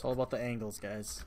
It's all about the angles, guys.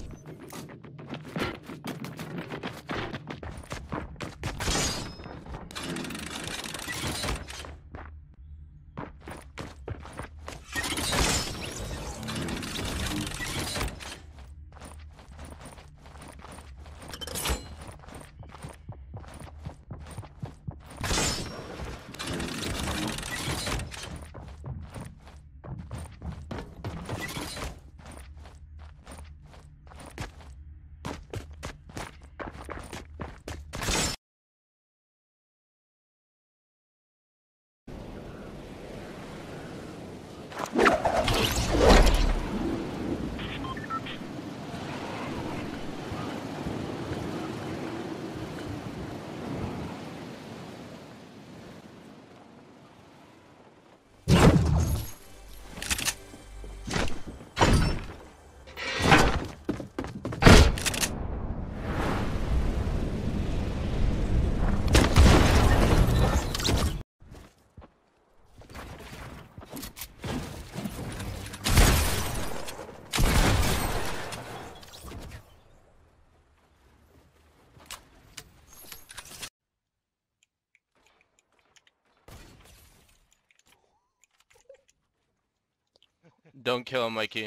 Don't kill him, Mikey.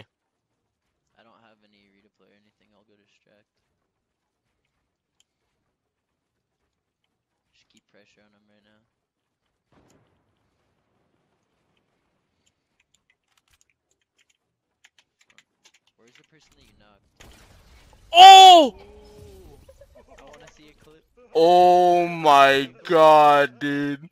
I don't have any redeploy or anything. I'll go distract. Just keep pressure on him right now. Where's the person that you knocked? Oh! oh! I want to see a clip. Oh my god, dude.